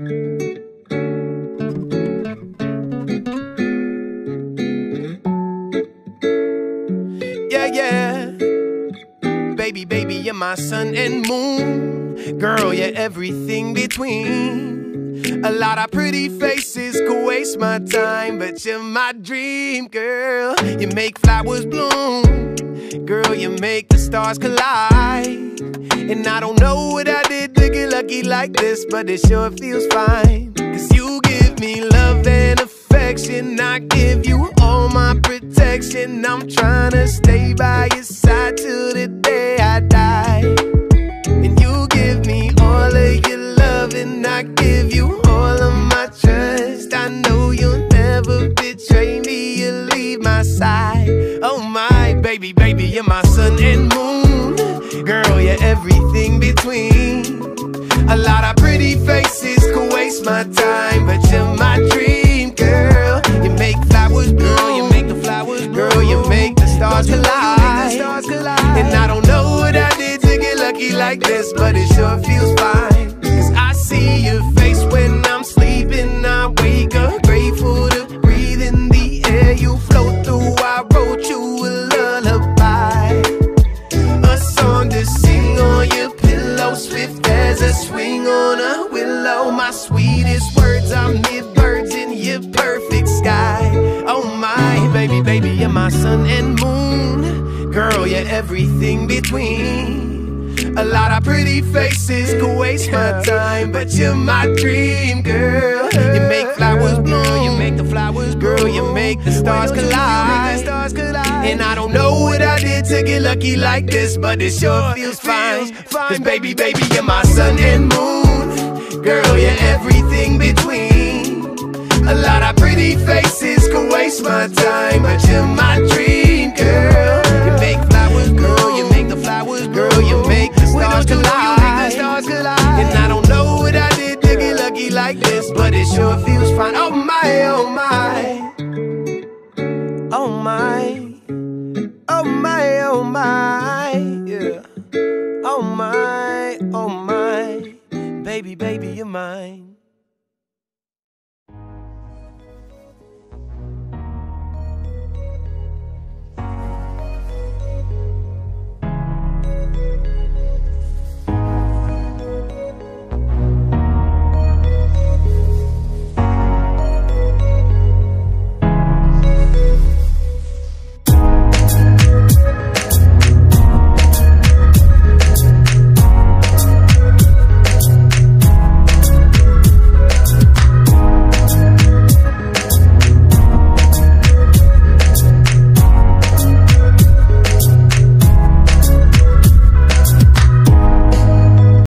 Yeah, yeah. Baby, baby, you're my sun and moon. Girl, you're everything between. A lot of pretty faces could waste my time, but you're my dream, girl. You make flowers bloom. Girl, you make the stars collide. And I don't know what I did lucky like this, but it sure feels fine. Cause you give me love and affection. I give you all my protection. I'm trying to stay by your side till the day I die. And you give me all of your love, and I give you all of my trust. I know you'll never betray me, you'll leave my side. Oh my baby, baby, you're my sun and moon. Girl, you're everything between. A lot of pretty faces could waste my time, but you're my dream, girl. You make flowers bloom, you make the flowers Girl, you make the stars collide. And I don't know what I did to get lucky like this, but it sure feels fine. My sweetest words are mid birds in your perfect sky. Oh my baby, baby, you're my sun and moon. Girl, you're everything between. A lot of pretty faces could waste my time, but you're my dream, girl. You make flowers bloom, you make the flowers grow, you make the stars collide. And I don't know what I did to get lucky like this, but it sure feels fine. Cause baby, baby, you're my sun and moon. Girl, you're everything between. A lot of pretty faces can waste my time, but you're my dream,